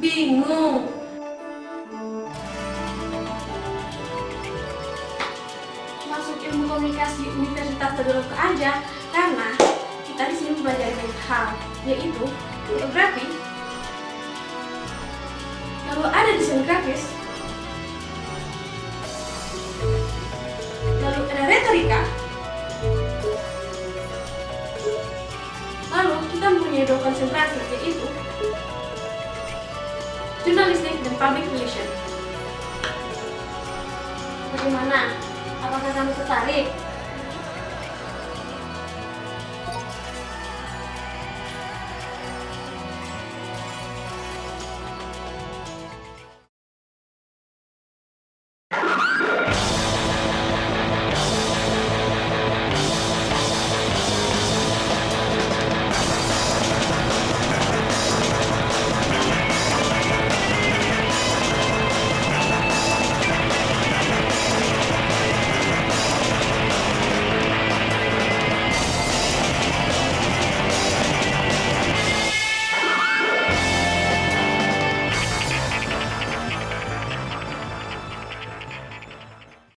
Bingung. Masuk ilmu komunikasi Universitas Tadulako aja karena kita di sini belajar banyak hal, yaitu fotografi, lalu ada desain grafis, lalu ada retorika, lalu kita mempunyai dua konsentrasi yaitu jurnalistik dan public relation. Bagaimana? Apakah kamu tertarik?